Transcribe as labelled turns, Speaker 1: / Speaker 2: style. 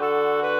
Speaker 1: Música